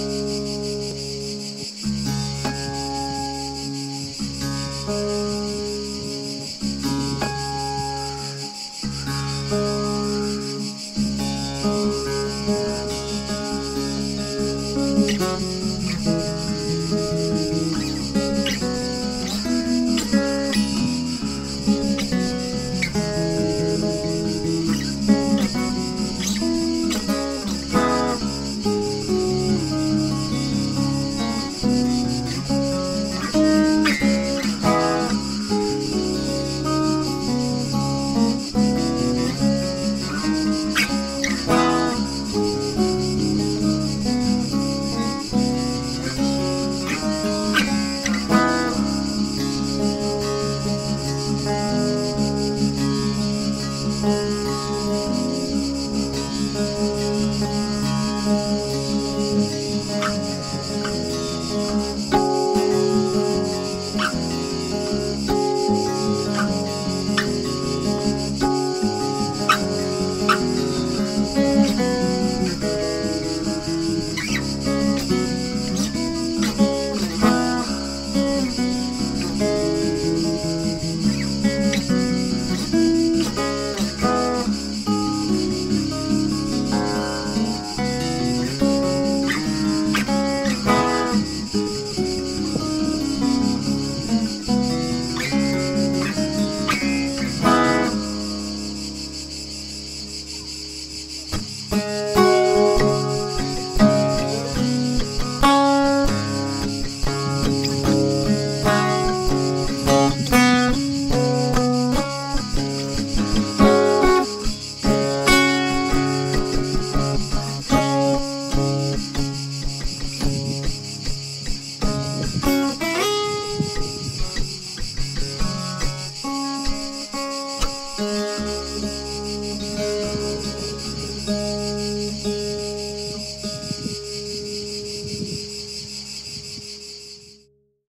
Jesus.